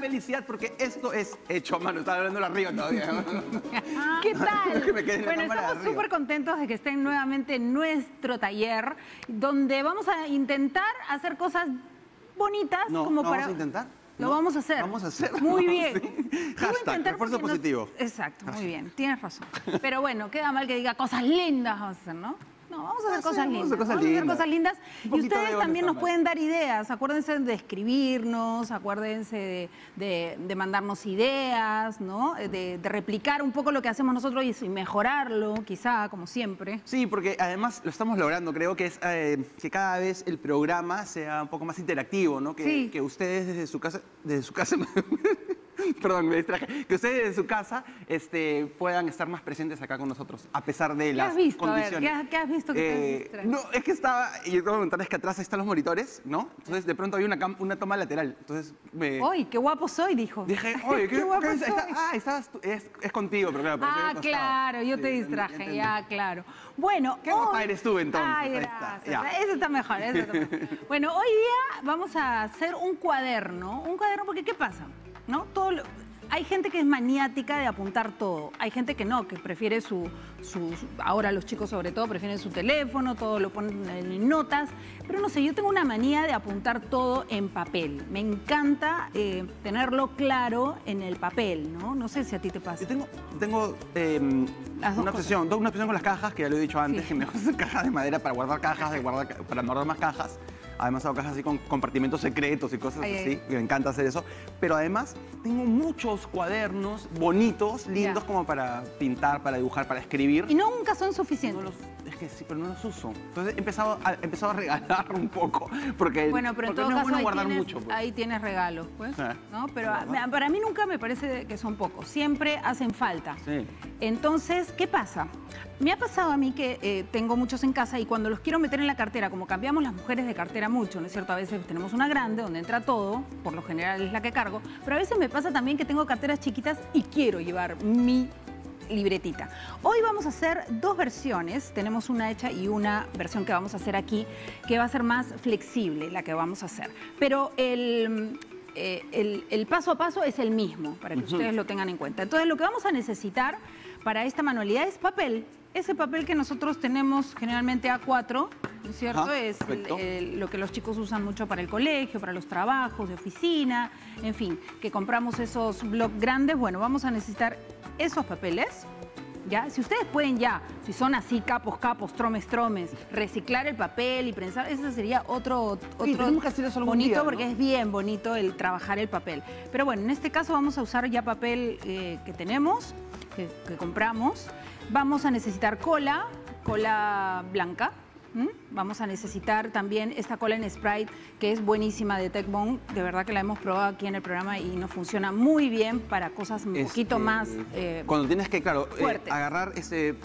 felicidad, porque esto es hecho a mano. Estaba hablando arriba todavía. ¿Qué tal? Me quedé en la bueno, de estamos súper contentos de que estén nuevamente en nuestro taller, donde vamos a intentar hacer cosas bonitas No, como ¿no para... vamos a intentar? Lo ¿No? vamos a hacer. Vamos a hacer. Muy bien. sí. Hashtag, refuerzo positivo. Exacto, muy bien. Tienes razón. Pero bueno, queda mal que diga cosas lindas vamos a hacer, ¿no? No, vamos a hacer Ah, cosas vamos a lindas. hacer cosas Vamos a hacer cosas lindas. Y ustedes de también nos pueden dar ideas. Acuérdense de escribirnos, acuérdense de, de- de mandarnos ideas, ¿no? De, de replicar un poco lo que hacemos nosotros y mejorarlo, quizá, como siempre. Sí, porque además lo estamos logrando. Creo que es eh, que cada vez el programa sea un poco más interactivo, ¿no? Que, Sí. que ustedes desde su casa, desde su casa, perdón, me distraje. Que ustedes desde su casa este, puedan estar más presentes acá con nosotros, a pesar de ¿Qué las has visto? A ver, condiciones. ¿qué has- qué has visto que te Eh, distrae? No, es que estaba, y yo tengo que contarles que atrás están los monitores, ¿no? Entonces de pronto había una, una toma lateral. Entonces me ¡Uy, qué guapo soy! Dijo. dije, oye, ¿qué, guapo qué soy. está- ah, tú- es, es contigo, pero claro. pero Ah, claro, yo te distraje, ya, claro. Bueno, Qué guapa hoy- eres tú, entonces, Ay, está, gracias. ya. Eso está mejor, eso está mejor. Bueno, hoy día vamos a hacer un cuaderno, un cuaderno porque ¿qué pasa? ¿No? Todo lo- hay gente que es maniática de apuntar todo. Hay gente que no, que prefiere su, su- ahora los chicos sobre todo prefieren su teléfono, todo lo ponen en notas. Pero no sé, yo tengo una manía de apuntar todo en papel. Me encanta eh, tenerlo claro en el papel, ¿no? No sé si a ti te pasa. Yo tengo, tengo eh, dos una obsesión, tengo una obsesión con las cajas, que ya lo he dicho antes, Sí. que me cajas de madera para guardar cajas, de guardar, para no guardar más cajas. Además hago cajas así con compartimentos secretos y cosas Ay, así, ay. me encanta hacer eso. Pero además tengo muchos cuadernos bonitos, lindos como para pintar, para dibujar, para escribir. Y nunca son No suficientes. los- es que sí, pero no los uso. Entonces he empezado a, he empezado a regalar un poco, porque, Bueno, pero en todo no es caso bueno ahí, guardar tienes, mucho. pues. ahí tienes regalos, pues, Sí. ¿no? Pero para mí nunca me parece que son pocos, siempre hacen falta. Sí. Entonces, ¿qué pasa? Me ha pasado a mí que eh, tengo muchos en casa y cuando los quiero meter en la cartera, como cambiamos las mujeres de cartera mucho, ¿no es cierto? A veces tenemos una grande donde entra todo, por lo general es la que cargo, pero a veces me pasa también que tengo carteras chiquitas y quiero llevar mi libretita. Hoy vamos a hacer dos versiones, tenemos una hecha y una versión que vamos a hacer aquí, que va a ser más flexible la que vamos a hacer. Pero el, eh, el- el paso a paso es el mismo, para que ustedes lo tengan en cuenta. Entonces lo que vamos a necesitar para esta manualidad es papel. Ese papel que nosotros tenemos generalmente A4, ¿no es cierto? Ajá, es el- perfecto. el- lo que los chicos usan mucho para el colegio, para los trabajos de oficina, en fin, que compramos esos blocs grandes. Bueno, vamos a necesitar esos papeles. ¿Ya? Si ustedes pueden ya, si son así capos, capos, tromes, tromes, reciclar el papel y prensar, ese sería otro, otro tenemos que hacer eso algún bonito día, ¿no? porque es bien bonito el trabajar el papel. Pero bueno, en este caso vamos a usar ya papel eh, que tenemos, que, que compramos. Vamos a necesitar cola, cola blanca. Vamos a necesitar también esta cola en Sprite, que es buenísima de Tecbone. De verdad que la hemos probado aquí en el programa y nos funciona muy bien para cosas un poquito Este, más, eh, Cuando tienes que, claro, eh, agarrar este,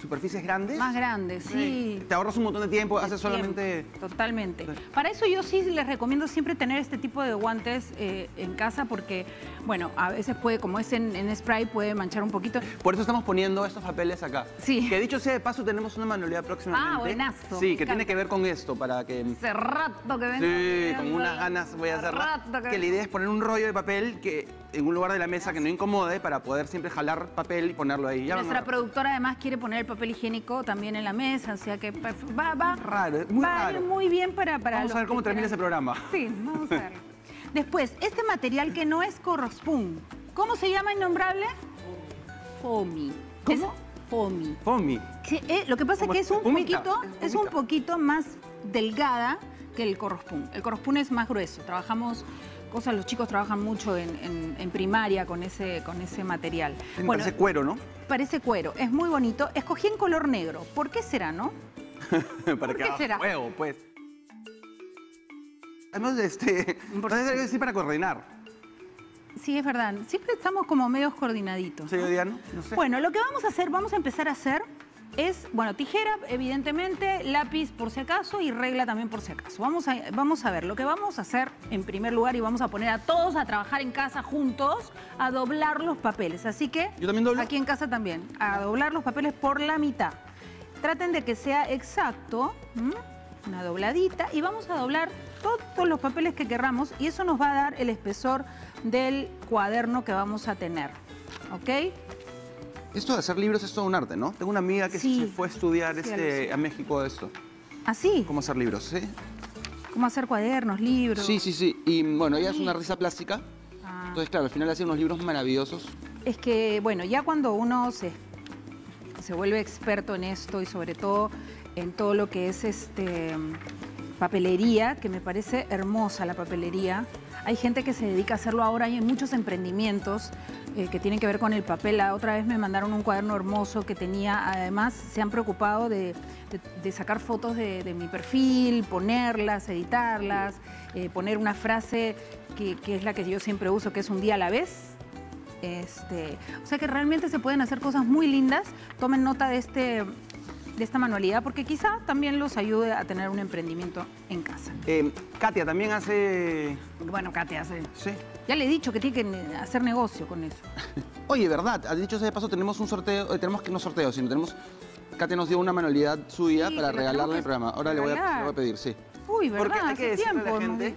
superficies grandes. más grandes. Sí. Te ahorras un montón de tiempo, haces Tiempo, solamente... Totalmente. Para eso yo sí les recomiendo siempre tener este tipo de guantes eh, en casa porque, bueno, a veces puede, como es en, en spray, puede manchar un poquito. Por eso estamos poniendo estos papeles acá. Sí. Que dicho sea de paso, tenemos una manualidad próximamente. Ah, buenazo, Sí, que tiene que ver con esto, para que... Hace rato que vengo. Sí, con unas ganas voy a hace hacerla. rato Que la idea es poner un rollo de papel que en un lugar de la mesa que no incomode para poder siempre jalar papel y ponerlo ahí. Ya Nuestra productora además quiere poner el papel higiénico también en la mesa, o sea que va, va, Raro, muy va a ir raro. muy bien para, para Vamos a ver cómo termina ese programa. Sí, vamos a verlo. Después, este material que no es corrospun, ¿cómo se llama innombrable? Fomi. ¿Cómo? Es fomi. Fomi. Eh, lo que pasa es que es un poquito, es es un poquito más delgada que el corrospun. El corrospun es más grueso. Trabajamos cosas, los chicos trabajan mucho en, en- en primaria con ese, con ese material. Me parece cuero, ¿no? Parece cuero, es muy bonito. Escogí en color negro. ¿Por qué será, no? para ¿Por que qué será? juego, pues. Además, este, parece algo así para coordinar. Sí, es verdad. Siempre estamos como medios coordinaditos. ¿Sí, ¿no? Diana? No sé. Bueno, lo que vamos a hacer, vamos a empezar a hacer es, bueno, tijera, evidentemente, lápiz por si acaso y regla también por si acaso. Vamos a, vamos a ver, lo que vamos a hacer en primer lugar y vamos a poner a todos a trabajar en casa juntos a doblar los papeles. Así que ¿Yo también doblo? aquí en casa también, a doblar los papeles por la mitad. Traten de que sea exacto. ¿m? una dobladita y vamos a doblar todos los papeles que querramos y eso nos va a dar el espesor del cuaderno que vamos a tener, ¿ok? Esto de hacer libros es todo un arte, ¿no? Tengo una amiga que Sí. se fue a estudiar Sí, este, a México esto. Así, Cómo hacer libros, ¿sí? cómo hacer cuadernos, libros. Sí, sí, sí. Y bueno, ella es Sí. una risa plástica. Ah. Entonces, claro, al final hace unos libros maravillosos. Es que, bueno, ya cuando uno se, se vuelve experto en esto y sobre todo en todo lo que es este papelería, que me parece hermosa la papelería. Hay gente que se dedica a hacerlo ahora y hay muchos emprendimientos eh, que tienen que ver con el papel. La otra vez me mandaron un cuaderno hermoso que tenía, además se han preocupado de, sacar fotos de, mi perfil, ponerlas, editarlas, eh, poner una frase que, que es la que yo siempre uso, que es un día a la vez. Este, o sea que realmente se pueden hacer cosas muy lindas. Tomen nota de, este, de esta manualidad porque quizá también los ayude a tener un emprendimiento en casa. Eh, Katia también hace... Bueno, Katia, hace- Sí. ya le he dicho que tiene que hacer negocio con eso. Oye, ¿verdad? Ha dicho de paso, tenemos un sorteo, eh, tenemos que no sorteo, sino tenemos... Katia nos dio una manualidad suya Sí, para que tenemos el programa. Ahora le voy, a, regalar. le voy a pedir, sí. Uy, ¿verdad? Porque hay Hace que decirle a la gente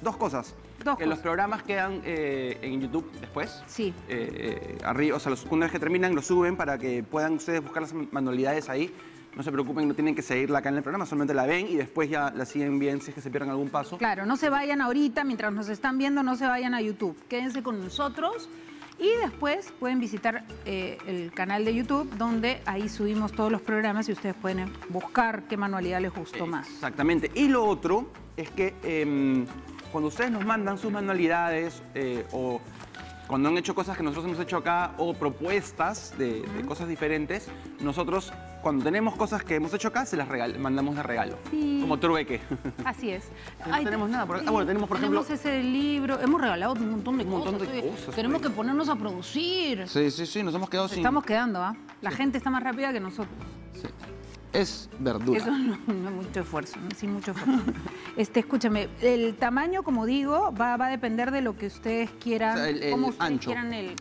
dos cosas. Dos que los programas quedan eh, en YouTube después. Sí. Eh, arriba, o sea, los, una vez que terminan, los suben para que puedan ustedes buscar las manualidades ahí. No se preocupen, no tienen que seguirla acá en el programa, solamente la ven y después ya la siguen bien si es que se pierden algún paso. Claro, no se vayan ahorita, mientras nos están viendo, no se vayan a YouTube. Quédense con nosotros y después pueden visitar eh, el canal de YouTube, donde ahí subimos todos los programas y ustedes pueden buscar qué manualidad les gustó más. Exactamente. Y lo otro es que em, cuando ustedes nos mandan sus manualidades eh, o cuando han hecho cosas que nosotros hemos hecho acá o propuestas de, de cosas diferentes, nosotros cuando tenemos cosas que hemos hecho acá se las mandamos de regalo. Sí. Como trueque. Así es. No tenemos nada por. Ah, bueno, tenemos, por ejemplo- Tenemos ese libro, hemos regalado un montón de Un montón cosas. de cosas, Tenemos que ponernos a producir. sí, sí, sí, nos hemos quedado sin... Estamos quedando, ¿ah? La gente está más rápida que nosotros. Sí. Es verdura. Eso no, no es mucho esfuerzo, ¿no? sin mucho esfuerzo. Este, escúchame, el tamaño, como digo, va, va a depender de lo que ustedes quieran, O sea, el- el cómo ustedes ancho. quieran el,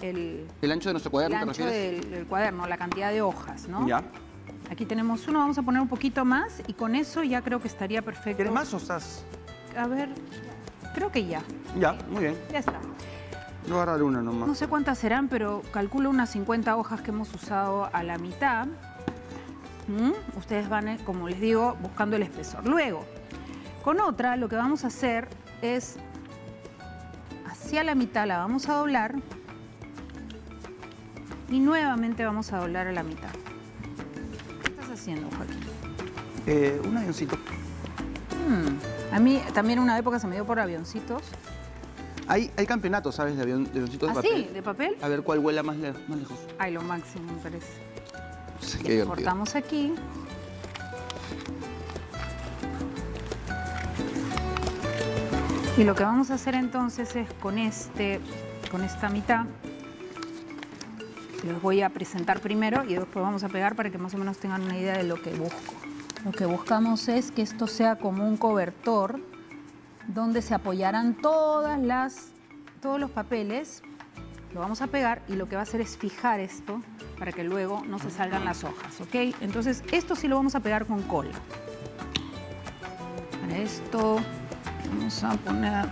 el, ¿El ancho de nuestro el cuaderno te ancho refieres? del, del cuaderno, la cantidad de hojas, ¿no? Ya. Aquí tenemos uno, vamos a poner un poquito más y con eso ya creo que estaría perfecto. ¿Quieres más o estás...? A ver, creo que ya, Ya, muy bien. ya está. Yo voy a agarrar una nomás. No sé cuántas serán, pero calculo unas 50 hojas que hemos usado a la mitad. ¿Mm? Ustedes van, eh, como les digo, buscando el espesor. Luego, con otra, lo que vamos a hacer es, hacia la mitad la vamos a doblar y nuevamente vamos a doblar a la mitad. ¿Qué estás haciendo, Joaquín? Eh, un avioncito. Mm, A mí también una época se me dio por avioncitos. Hay, hay campeonatos, ¿sabes? De, avión, de avioncitos de ¿Ah, sí? papel. ¿De papel? A ver cuál vuela más, le- más lejos. Ay, lo máximo, me parece. Qué divertido. cortamos aquí. Y lo que vamos a hacer entonces es con este, con esta mitad, los voy a presentar primero y después vamos a pegar para que más o menos tengan una idea de lo que busco. Lo que buscamos es que esto sea como un cobertor donde se apoyarán todas las, todos los papeles. Lo vamos a pegar y lo que va a hacer es fijar esto para que luego no se salgan las hojas, ¿ok? Entonces esto sí lo vamos a pegar con cola. Para esto vamos a poner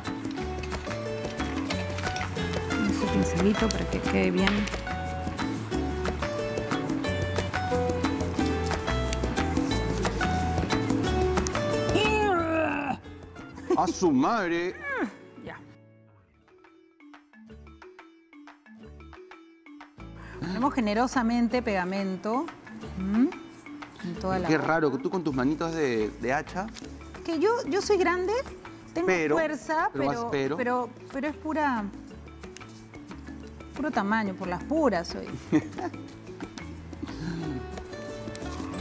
ese pincelito para que quede bien. ¡A su madre! Ponemos generosamente pegamento. ¿m? En toda la Qué raro, que tú con tus manitos de, de hacha. Que yo, yo soy grande, tengo Pero, fuerza, pero, pero. pero, pero es pura. Puro tamaño, por las puras soy.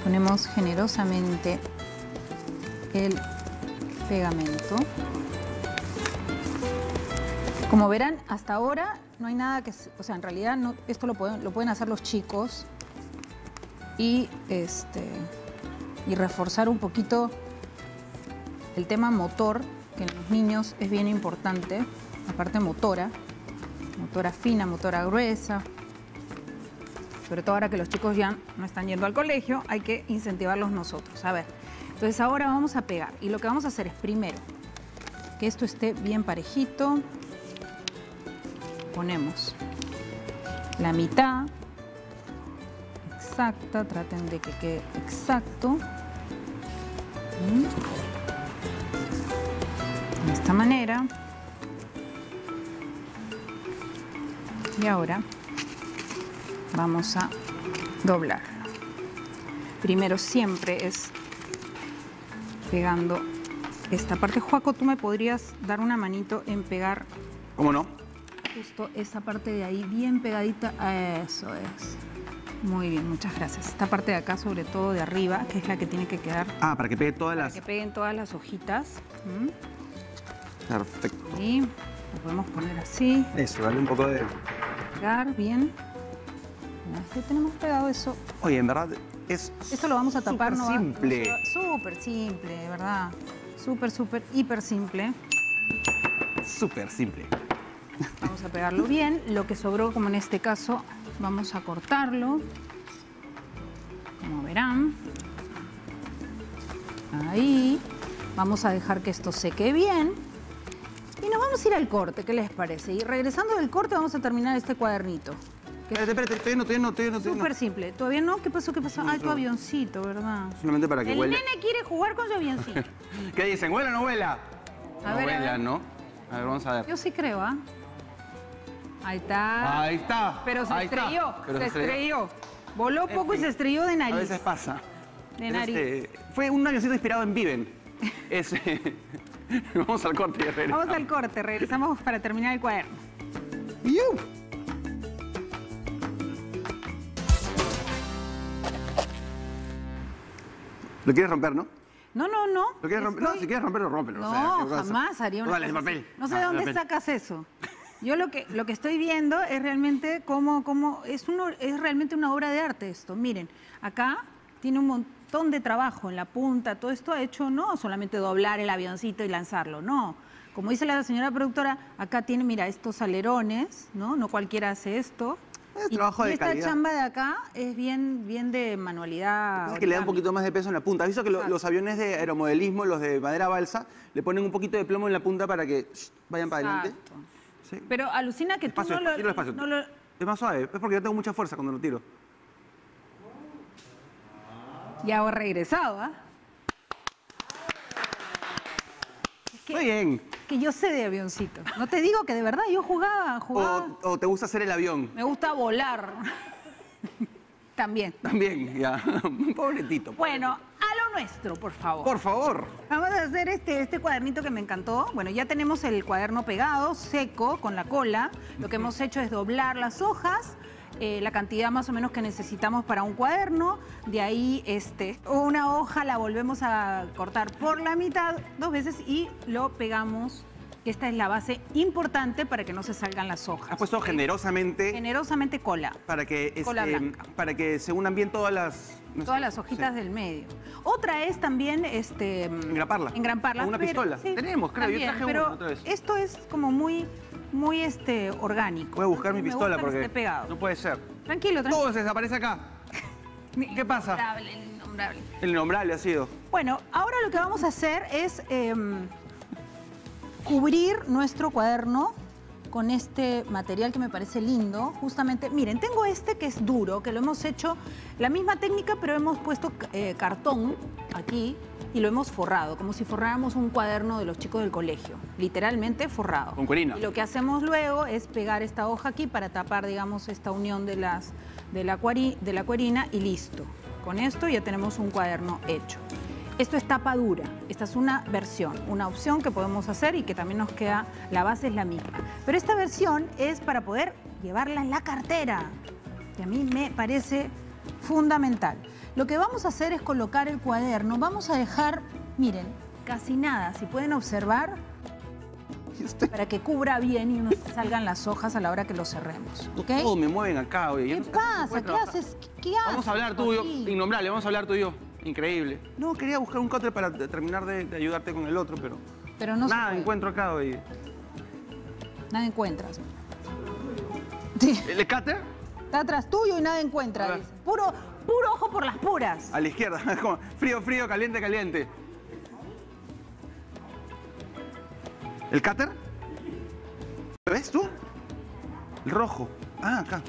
Ponemos generosamente el pegamento. Como verán, hasta ahora no hay nada que... O sea, en realidad no, esto lo pueden, lo pueden hacer los chicos y, este, y reforzar un poquito el tema motor, que en los niños es bien importante, la parte motora, motora fina, motora gruesa. Sobre todo ahora que los chicos ya no están yendo al colegio, hay que incentivarlos nosotros. A ver, Entonces ahora vamos a pegar. Y lo que vamos a hacer es primero que esto esté bien parejito. Ponemos la mitad exacta, traten de que quede exacto. ¿Mm? De esta manera. Y ahora vamos a doblar. Primero siempre es pegando esta parte. Juaco, ¿tú me podrías dar una manito en pegar ¿Cómo no? Justo esa parte de ahí bien pegadita? Eso es. Muy bien, muchas gracias. Esta parte de acá, sobre todo de arriba, que es la que tiene que quedar Ah, para que pegue todas para las... que peguen todas las hojitas. ¿Mm? Perfecto. Y lo podemos poner así, Eso, darle un poco de... pegar bien. Así tenemos pegado eso. Oye, en verdad es Esto lo vamos a tapar, súper ¿no? simple. Súper simple, verdad. Súper, súper, hiper simple. Súper simple. Vamos a pegarlo bien. Lo que sobró, como en este caso, vamos a cortarlo. Como verán. Ahí. Vamos a dejar que esto seque bien. Y nos vamos a ir al corte, ¿qué les parece? Y regresando del corte vamos a terminar este cuadernito. Espérate, espérate, todavía no, todavía no, todavía no, Súper no. simple. ¿Todavía no? ¿Qué pasó? ¿Qué pasó? Ay, tu no. avioncito, ¿verdad? Solamente para que El huele. nene quiere jugar con su avioncito. ¿Qué dicen? ¿Huela o no huela? A no ver, a huela, ver. ¿no? A ver, vamos a ver. Yo sí creo, ¿ah? Ahí está. Ahí está. Pero se ahí está. estrelló, Pero se estrelló. Voló En poco y se estrelló de A nariz. veces pasa. De nariz. Este, fue un avioncito inspirado en Viven. Ese. Vamos al corte regresamos. Vamos al corte, regresamos para terminar el cuaderno. ¡Yu! ¿Lo quieres romper, no? No, no, no. ¿Lo quieres romper? No, si quieres romperlo, rómpelo. No, jamás haría una Dale, cosa papel. No sé Ah, de el dónde papel. sacas eso. Yo lo que, lo que estoy viendo es realmente cómo, cómo es, uno, es realmente una obra de arte esto. Miren, acá tiene un montón de trabajo en la punta, todo esto ha hecho no solamente doblar el avioncito y lanzarlo, no. Como dice la señora productora, acá tiene, mira, estos alerones, ¿no? No cualquiera hace esto. Es trabajo y de esta calidad. chamba de acá es bien, bien de manualidad. Es que le da un poquito más de peso en la punta. ¿Has visto que lo- los aviones de aeromodelismo, los de madera balsa, le ponen un poquito de plomo en la punta para que shh, vayan para adelante? Sí. Pero alucina que Despacio, tú no lo, tiro despacio. no lo- Es más suave, es porque yo tengo mucha fuerza cuando lo tiro. Ya he regresado, ¿ah? Muy bien. Que yo sé de avioncito. No te digo que de verdad yo jugaba, jugaba. O, o te gusta hacer el avión. Me gusta volar. También. También, ya. Pobretito. Bueno, a lo nuestro, por favor. Por favor. Vamos a hacer este, este cuadernito que me encantó. Bueno, ya tenemos el cuaderno pegado, seco, con la cola. Lo que hemos hecho es doblar las hojas, eh, la cantidad más o menos que necesitamos para un cuaderno. De ahí, este, una hoja la volvemos a cortar por la mitad dos veces y lo pegamos. Esta es la base importante para que no se salgan las hojas. Has puesto generosamente Generosamente cola. para que, Cola blanca. para que se unan bien todas las... Todas las hojitas Sí. del medio. Otra es también este Engraparla. Engramparla. Con una pero- pistola. Tenemos, creo, yo traje pero una otra vez. Esto es como muy, muy este, orgánico. Voy a buscar mi pistola que porque esté pegado. no puede ser. Tranquilo, tranquilo. Todo se desaparece acá. ¿Qué pasa? Innombrable, el innombrable. El innombrable ha sido. Bueno, ahora lo que vamos a hacer es em, cubrir nuestro cuaderno con este material que me parece lindo. Justamente, miren, tengo este que es duro, que lo hemos hecho la misma técnica, pero hemos puesto eh, cartón aquí y lo hemos forrado, como si forráramos un cuaderno de los chicos del colegio, literalmente forrado. Con cuerina. Y lo que hacemos luego es pegar esta hoja aquí para tapar, digamos, esta unión de, las, de, la, cuari- de la cuerina y listo. Con esto ya tenemos un cuaderno hecho. Esto es tapa dura, esta es una versión, una opción que podemos hacer y que también nos queda, la base es la misma. Pero esta versión es para poder llevarla en la cartera, que a mí me parece fundamental. Lo que vamos a hacer es colocar el cuaderno, vamos a dejar, miren, casi nada, si pueden observar, para que cubra bien y no se salgan las hojas a la hora que lo cerremos. ¿ok? Todos me mueven acá, oye. ¿Qué no pasa? ¿Qué haces? ¿Qué haces? Vamos a hablar tú y yo. Innombrable, vamos a hablar tú y yo. Increíble. No, quería buscar un cuatre para terminar de, de ayudarte con el otro, pero. Pero no nada encuentro acá, oye. Nada encuentras. Sí, ¿El cutter? está atrás tuyo y nada encuentras. Dice. Puro, puro ojo por las puras. A la izquierda, como frío, frío, caliente, caliente. ¿El cáter? ¿Lo ves tú? El rojo. Ah, acá.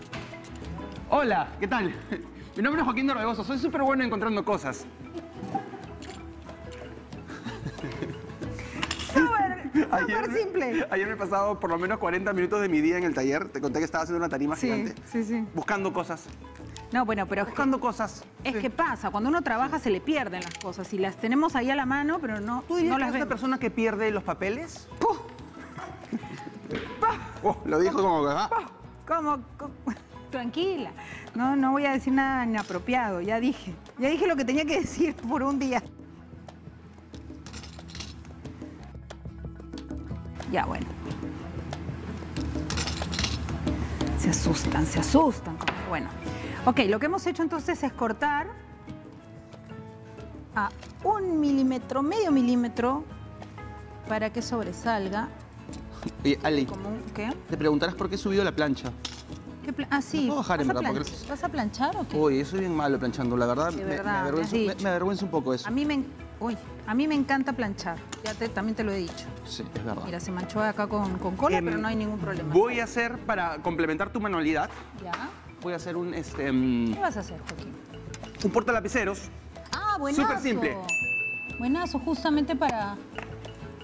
Hola, ¿qué tal? Mi nombre es Joaquín Dorbegoso. Soy súper bueno encontrando cosas. Súper, simple. Ayer me he pasado por lo menos 40 minutos de mi día en el taller. Te conté que estaba haciendo una tarima Sí, gigante. sí, sí. Buscando cosas. No, bueno, pero es que, Buscando cosas. es Sí. que pasa, cuando uno trabaja se le pierden las cosas y las tenemos ahí a la mano, pero no, ¿Tú dirías no que las es una persona que pierde los papeles? Oh, lo dijo como que... ah. ¿Cómo? Tranquila. No, no voy a decir nada inapropiado. Ya dije. Ya dije lo que tenía que decir por un día. Ya, bueno. Se asustan, se asustan. Bueno. Ok, lo que hemos hecho entonces es cortar a un milímetro, medio milímetro, para que sobresalga Oye, Ale. ¿Qué? te preguntarás por qué he subido la plancha. ¿Qué pla- ah, sí. ¿Puedo bajar en ¿Vas, a verdad? planch- Porque- ¿Vas a planchar o qué? Uy, soy bien malo planchando, la verdad. Me- verdad, me, avergüenza un poco eso. A mí me, uy, a mí me encanta planchar. Ya te- también te lo he dicho. Sí, es verdad. Mira, se manchó acá con, con cola, Em, pero no hay ningún problema. Voy a hacer, para complementar tu manualidad, ¿Ya? voy a hacer un, este, mm, ¿Qué vas a hacer, Joaquín? un portalapiceros. Ah, buenazo. Súper simple. Buenazo, justamente para,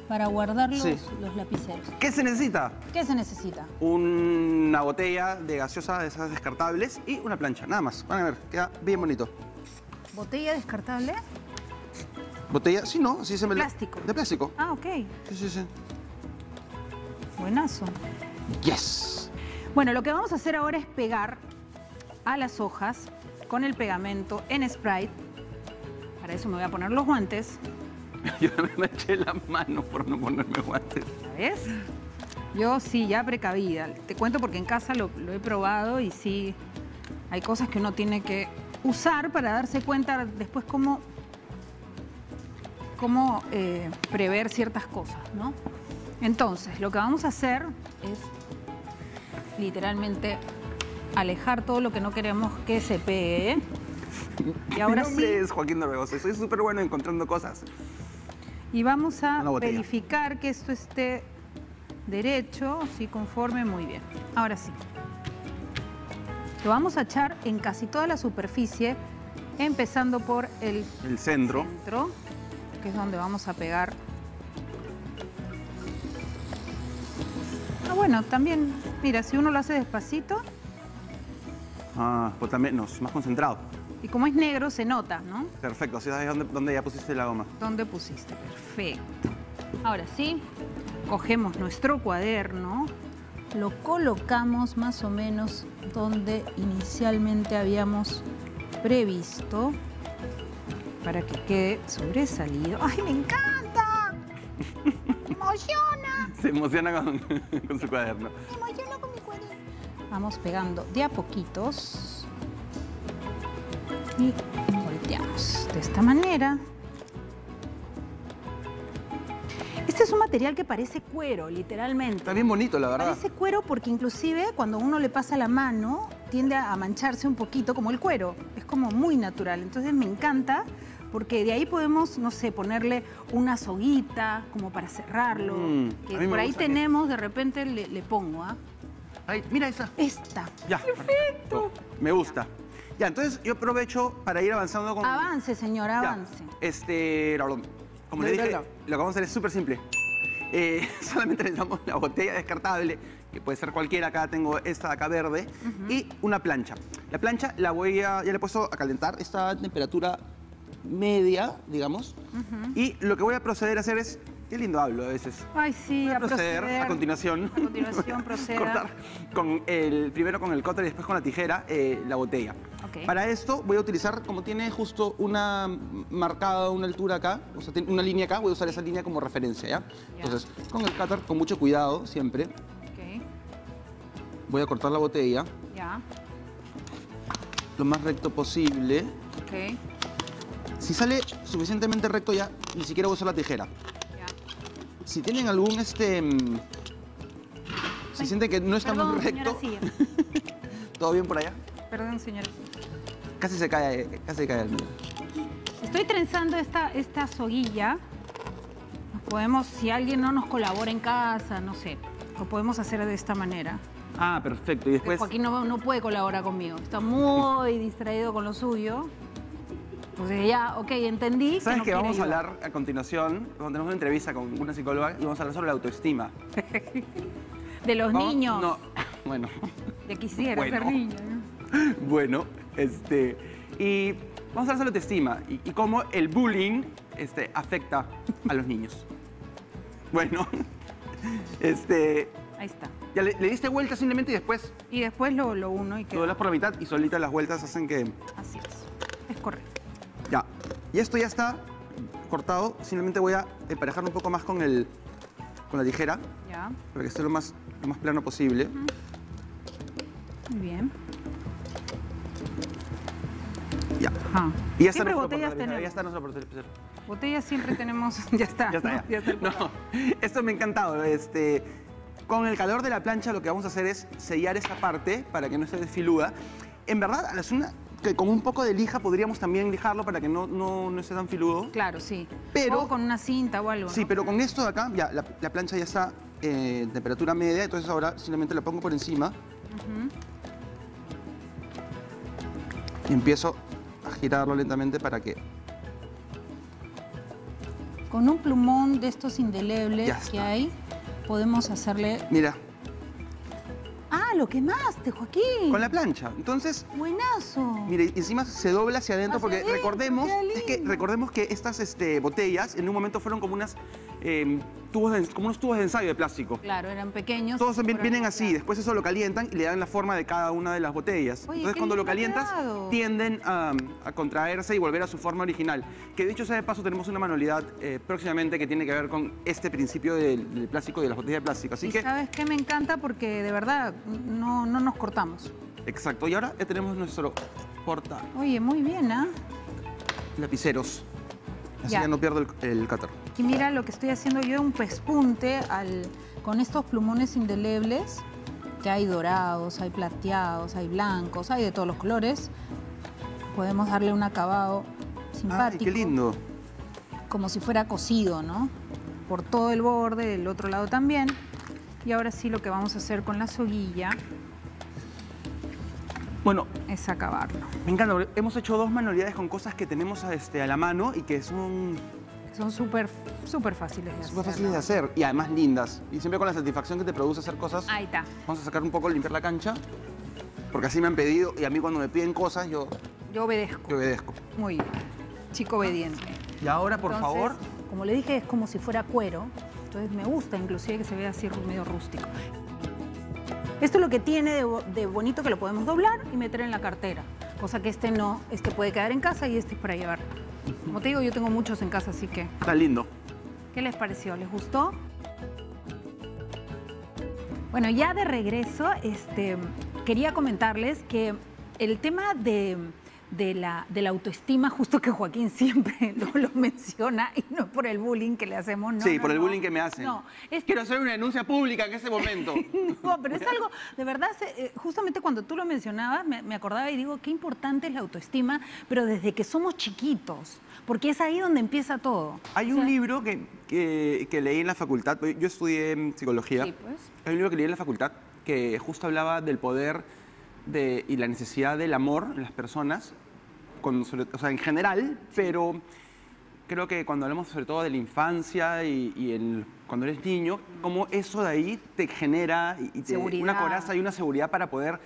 para guardar los, Sí. los lapiceros. ¿Qué se necesita? ¿Qué se necesita? Una botella de gaseosa de esas descartables y una plancha, nada más. Van a ver, queda bien bonito. ¿Botella descartable? Botella, sí, no, sí se me Plástico. De plástico. Ah, ok. Sí, sí, sí. Buenazo. Yes. Bueno, lo que vamos a hacer ahora es pegar a las hojas con el pegamento en Sprite. Para eso me voy a poner los guantes. Yo me eché la mano por no ponerme guantes. ¿Ves? Yo sí, ya precavida. Te cuento porque en casa lo, lo he probado y sí, hay cosas que uno tiene que usar para darse cuenta después cómo, cómo eh, prever ciertas cosas, ¿no? Entonces, lo que vamos a hacer es literalmente alejar todo lo que no queremos que se pegue. Y ahora Mi nombre sí, es Joaquín Dorbegoso soy súper bueno encontrando cosas. Y vamos a verificar que esto esté derecho, sí, conforme, muy bien. Ahora sí. Lo vamos a echar en casi toda la superficie, empezando por el El centro. centro, que es donde vamos a pegar. Ah, bueno, también, mira, si uno lo hace despacito, Ah, pues también, no, más concentrado. Y como es negro, se nota, ¿no? Perfecto, ¿sí sabes dónde, dónde ya pusiste la goma? ¿Dónde pusiste? Perfecto. Ahora sí, cogemos nuestro cuaderno, lo colocamos más o menos donde inicialmente habíamos previsto para que quede sobresalido. ¡Ay, me encanta! ¡Me emociona! Se emociona con, con su cuaderno. ¡Me emociona con mi cuaderno! Vamos pegando de a poquitos y volteamos de esta manera. Este es un material que parece cuero, literalmente. Está bien bonito, la verdad. Parece cuero porque inclusive cuando uno le pasa la mano tiende a mancharse un poquito como el cuero. Es como muy natural. Entonces me encanta porque de ahí podemos, no sé, ponerle una soguita como para cerrarlo. Mm, que por ahí tenemos, de repente le, le pongo, ¿ah? Ay, mira esa. Esta. Ya. Perfecto. Me gusta. Ya, entonces yo aprovecho para ir avanzando con... Avance, señor, Ya. avance. Este, como le dije, lo que vamos a hacer es súper simple. Eh, solamente necesitamos la botella descartable, que puede ser cualquiera, acá tengo esta de acá verde, y una plancha. La plancha la voy a, ya le he puesto a calentar, está a temperatura media, digamos, y lo que voy a proceder a hacer es, qué lindo hablo a veces. Ay, sí, Voy a a proceder, proceder. a continuación. A continuación, proceda. cortar con el, primero con el cutter y después con la tijera eh, la botella. Para esto voy a utilizar, como tiene justo una marcada, una altura acá, o sea, tiene una línea acá, voy a usar esa línea como referencia, ¿ya? Entonces, con el cutter, con mucho cuidado siempre, Ok, voy a cortar la botella ya, lo más recto posible. ok, Si sale suficientemente recto ya, ni siquiera voy a usar la tijera. ya. Si tienen algún, este... mm, Si Ay, sienten que no está Perdón, muy recto. ¿todo bien por allá? Perdón, señora. casi se cae, casi se cae el mío. Estoy trenzando esta, esta soguilla. Nos podemos, si alguien no nos colabora en casa, no sé, lo podemos hacer de esta manera. Ah, perfecto. Y después... Joaquín no, no puede colaborar conmigo. Está muy distraído con lo suyo. Entonces ya, ok, entendí. ¿Sabes que, vamos a hablar a continuación? Cuando tenemos una entrevista con una psicóloga y vamos a hablar sobre la autoestima. De los Vamos- niños. No, bueno. De quisiera Bueno. ser niño. ¿no? Bueno, este. Y vamos a hablar sobre la autoestima y, y cómo el bullying este, afecta a los niños. Bueno, este. Ahí está. Ya le, le diste vuelta simplemente y después Y después lo, lo uno y lo queda. doblas por la mitad y solitas las vueltas hacen que. Así es. Es correcto. Ya. Y esto ya está cortado. Simplemente voy a emparejarlo un poco más con, el, con la tijera Ya. para que esté lo más, lo más plano posible. Muy bien. Ya. Ajá. Y ya está Siempre botellas tenemos. Ya está nuestro. Botellas siempre tenemos. Ya está. Ya está, ya. Ya está No, esto me ha encantado. Este, con el calor de la plancha lo que vamos a hacer es sellar esta parte para que no esté desfiluda. En verdad, es una, que con un poco de lija podríamos también lijarlo para que no, no, no esté tan filudo. Claro, sí. Pero- O con una cinta o algo. Sí, ¿no? pero con esto de acá, ya, la, la plancha ya está eh, en temperatura media, entonces ahora simplemente la pongo por encima y empiezo a girarlo lentamente para que... Con un plumón de estos indelebles que hay, podemos hacerle. Mira, ¡Ah, lo quemaste, Joaquín! con la plancha. Entonces, Buenazo. Mire, encima se dobla hacia adentro Hacia porque adentro, recordemos, es que recordemos que estas este, botellas en un momento fueron como unas eh, tubos de- como unos tubos de ensayo de plástico. Claro, eran pequeños. Todos vienen así, claro. después eso lo calientan y le dan la forma de cada una de las botellas. Oye, Entonces cuando lo calientas quedado. tienden a, a contraerse y volver a su forma original. Que de hecho sea de paso tenemos una manualidad eh, próximamente que tiene que ver con este principio del, del plástico y de las botellas de plástico. Así y que, sabes qué me encanta porque de verdad no, no nos cortamos. exacto. Y ahora ya tenemos nuestro porta Oye, muy bien, ¿ah? lapiceros. Así Ya. no pierdo el, el cátar. Y mira lo que estoy haciendo yo, un pespunte al, con estos plumones indelebles, que hay dorados, hay plateados, hay blancos, hay de todos los colores. Podemos darle un acabado Ay, simpático. qué lindo. Como si fuera cosido, ¿no? Por todo el borde, del otro lado también. Y ahora sí lo que vamos a hacer con la soguilla Bueno, es acabarlo. me encanta. porque Hemos hecho dos manualidades con cosas que tenemos este, a la mano y que son Son súper súper fáciles de hacer. súper fáciles de hacer y además lindas. Y siempre con la satisfacción que te produce hacer cosas. Ahí está. Vamos a sacar un poco, limpiar la cancha. Porque así me han pedido y a mí cuando me piden cosas yo, Yo obedezco. yo obedezco. Muy bien. Chico obediente. Y ahora, por Entonces, favor, Como le dije, es como si fuera cuero. Entonces me gusta inclusive que se vea así medio rústico. Esto es lo que tiene de, de bonito que lo podemos doblar y meter en la cartera. Cosa que este no, este puede quedar en casa y este es para llevar. Como te digo, yo tengo muchos en casa, así que, está lindo. ¿qué les pareció? ¿Les gustó? Bueno, ya de regreso, este, quería comentarles que el tema de, de la, de la autoestima, justo que Joaquín siempre lo, lo menciona, y no por el bullying que le hacemos, no. sí, no, por el no. bullying que me hacen. No, Quiero hacer una denuncia pública en ese momento. no, pero es algo, de verdad, eh, justamente cuando tú lo mencionabas, me, me acordaba y digo, qué importante es la autoestima, pero desde que somos chiquitos, porque es ahí donde empieza todo. Hay O un libro que, que- que leí en la facultad, yo estudié psicología. Sí, pues. Hay un libro que leí en la facultad que justo hablaba del poder de, y la necesidad del amor en las personas, con- sobre- o sea, en general, pero creo que cuando hablamos sobre todo de la infancia y, y el- cuando eres niño, como eso de ahí te genera y, te- una coraza y una seguridad para poder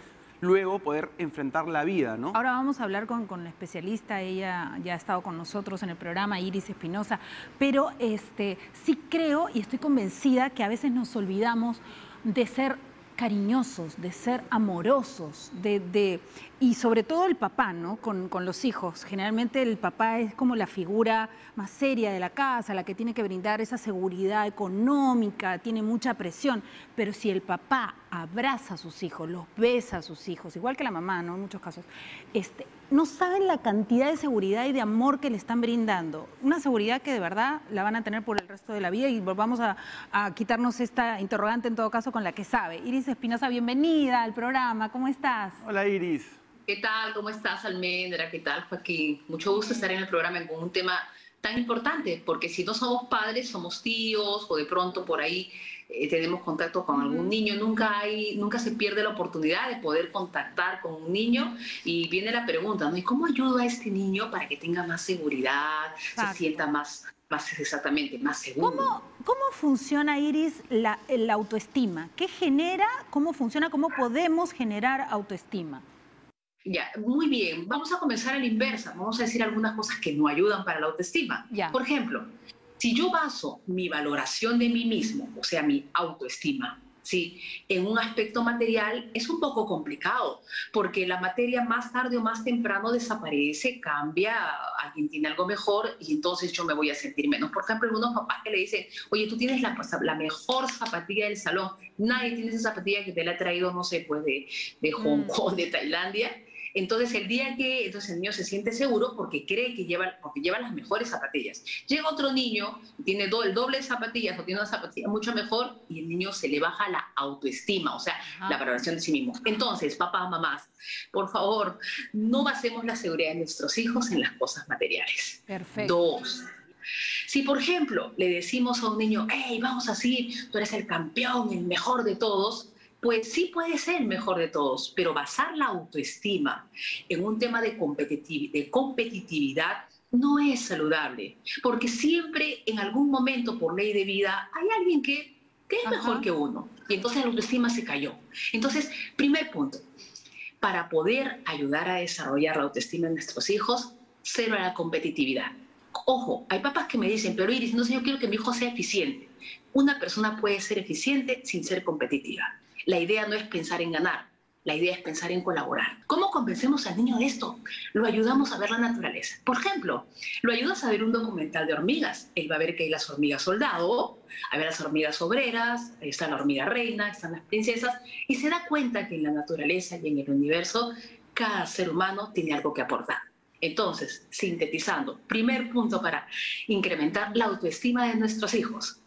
luego poder enfrentar la vida, ¿no? Ahora vamos a hablar con, con la especialista, ella ya ha estado con nosotros en el programa, Iris Espinosa, pero este, sí creo y estoy convencida que a veces nos olvidamos de ser cariñosos, de ser amorosos, de, y sobre todo el papá, ¿no? Con, con los hijos. Generalmente el papá es como la figura más seria de la casa, la que tiene que brindar esa seguridad económica, tiene mucha presión. Pero si el papá abraza a sus hijos, los besa a sus hijos, igual que la mamá, ¿no? En muchos casos, este, no saben la cantidad de seguridad y de amor que le están brindando. Una seguridad que de verdad la van a tener por resto de la vida y vamos a, a quitarnos esta interrogante en todo caso con la que sabe. Iris Espinosa, bienvenida al programa, ¿cómo estás? Hola Iris. ¿Qué tal? ¿Cómo estás, Almendra? ¿Qué tal, Joaquín? Mucho gusto estar en el programa con un tema tan importante, porque si no somos padres, somos tíos o de pronto por ahí eh, tenemos contacto con algún niño, nunca, hay, nunca se pierde la oportunidad de poder contactar con un niño y viene la pregunta, ¿no? ¿Y cómo ayudo a este niño para que tenga más seguridad, se sienta más, más exactamente, más seguro? ¿Cómo, cómo funciona, Iris, la, la autoestima? ¿Qué genera? ¿Cómo funciona? ¿Cómo podemos generar autoestima? Ya, muy bien. Vamos a comenzar a la inversa. Vamos a decir algunas cosas que no ayudan para la autoestima. Por ejemplo, si yo baso mi valoración de mí mismo, o sea, mi autoestima, ¿sí? en un aspecto material, es un poco complicado, porque la materia más tarde o más temprano desaparece, cambia, alguien tiene algo mejor y entonces yo me voy a sentir menos. Por ejemplo, algunos papás que le dicen, oye, tú tienes la, la mejor zapatilla del salón, nadie tiene esa zapatilla que te la ha traído, no sé, pues de, de Hong mm. Kong, de Tailandia, entonces, el día que entonces el niño se siente seguro porque cree que lleva, porque lleva las mejores zapatillas. Llega otro niño, tiene el doble de zapatillas o tiene una zapatilla mucho mejor y el niño se le baja la autoestima, o sea, la valoración de sí mismo. Entonces, papás, mamás, por favor, no basemos la seguridad de nuestros hijos en las cosas materiales. Perfecto. Dos. Si, por ejemplo, le decimos a un niño, hey, vamos así, tú eres el campeón, el mejor de todos, pues sí puede ser el mejor de todos, pero basar la autoestima en un tema de, competitividad no es saludable, porque siempre en algún momento por ley de vida hay alguien que, es mejor que uno, y entonces la autoestima se cayó. Entonces, primer punto, para poder ayudar a desarrollar la autoestima en nuestros hijos, cero a la competitividad. Ojo, hay papás que me dicen, pero Iris, no sé, yo quiero que mi hijo sea eficiente. Una persona puede ser eficiente sin ser competitiva. La idea no es pensar en ganar, la idea es pensar en colaborar. ¿Cómo convencemos al niño de esto? Lo ayudamos a ver la naturaleza. Por ejemplo, lo ayudas a ver un documental de hormigas. Él va a ver que hay las hormigas soldado, a ver las hormigas obreras, ahí está la hormiga reina, están las princesas, y se da cuenta que en la naturaleza y en el universo cada ser humano tiene algo que aportar. Entonces, sintetizando, primer punto para incrementar la autoestima de nuestros hijos,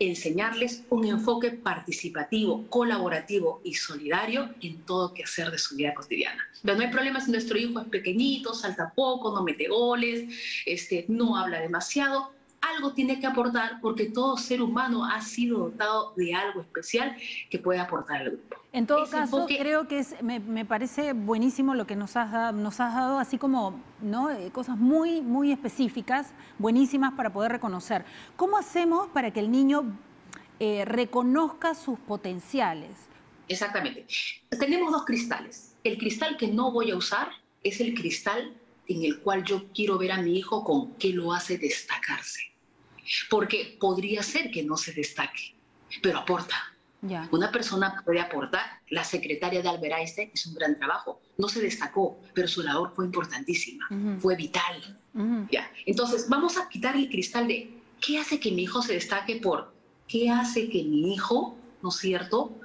enseñarles un enfoque participativo, colaborativo y solidario en todo que hacer de su vida cotidiana. No hay problema si nuestro hijo es pequeñito, salta poco, no mete goles, este, no habla demasiado algo tiene que aportar porque todo ser humano ha sido dotado de algo especial que puede aportar al grupo. En todo caso, creo que es, me, parece buenísimo lo que nos has, nos has dado, así como ¿no? Eh, cosas muy, muy específicas, buenísimas para poder reconocer. ¿Cómo hacemos para que el niño eh, reconozca sus potenciales? Exactamente. Tenemos dos cristales. El cristal que no voy a usar es el cristal en el cual yo quiero ver a mi hijo con qué lo hace destacarse. Porque podría ser que no se destaque, pero aporta. Una persona puede aportar. La secretaria de Albert Einstein es un gran trabajo. No se destacó, pero su labor fue importantísima, fue vital. ¿Ya? Entonces, vamos a quitar el cristal de qué hace que mi hijo se destaque por qué hace que mi hijo, ¿no es cierto?,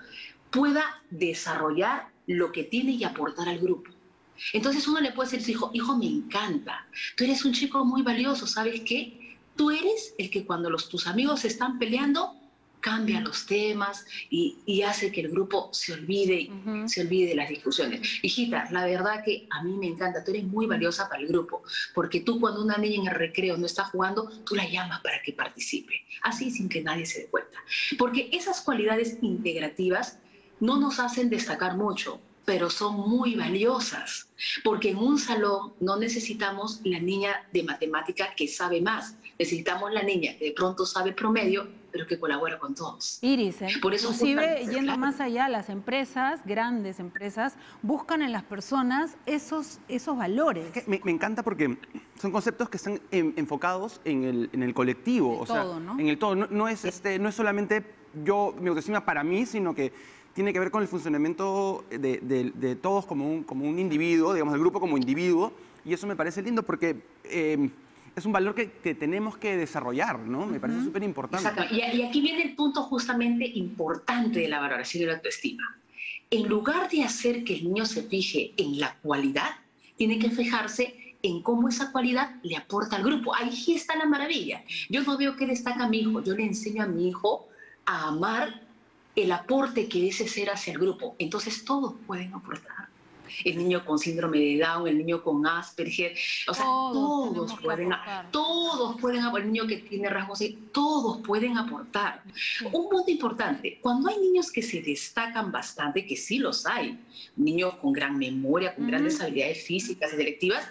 pueda desarrollar lo que tiene y aportar al grupo. Entonces uno le puede decir a su hijo, hijo, me encanta, tú eres un chico muy valioso, ¿sabes qué? Tú eres el que cuando los, tus amigos están peleando, cambia los temas y, hace que el grupo se olvide, se olvide de las discusiones. Hijita, la verdad que a mí me encanta, tú eres muy valiosa para el grupo, porque tú cuando una niña en el recreo no está jugando, tú la llamas para que participe, así sin que nadie se dé cuenta. Porque esas cualidades integrativas no nos hacen destacar mucho, pero son muy valiosas, porque en un salón no necesitamos la niña de matemática que sabe más, necesitamos la niña que de pronto sabe promedio, pero que colabora con todos. Iris, ¿eh? Por eso inclusive yendo más allá, las empresas, grandes empresas, buscan en las personas esos, esos valores. Me, encanta porque son conceptos que están enfocados en el, en el colectivo, o sea, en el todo. No, es, este, no es solamente yo, mi autoestima para mí, sino que tiene que ver con el funcionamiento de, todos como un, como un individuo, digamos, el grupo como individuo, y eso me parece lindo porque eh, es un valor que, tenemos que desarrollar, ¿no? Me parece súper importante. Exacto, y, aquí viene el punto justamente importante de la valoración de la autoestima. En lugar de hacer que el niño se fije en la cualidad, tiene que fijarse en cómo esa cualidad le aporta al grupo. Ahí está la maravilla. Yo no veo que destaca a mi hijo, yo le enseño a mi hijo a amar el aporte que ese ser hacia el grupo. Entonces todos pueden aportar. El niño con síndrome de Down, el niño con Asperger, o sea, Todos pueden, aportar. todos pueden aportar, el niño que tiene rasgos, todos pueden aportar. Un punto importante, cuando hay niños que se destacan bastante, que sí los hay, niños con gran memoria, con grandes Ujú. habilidades físicas y directivas,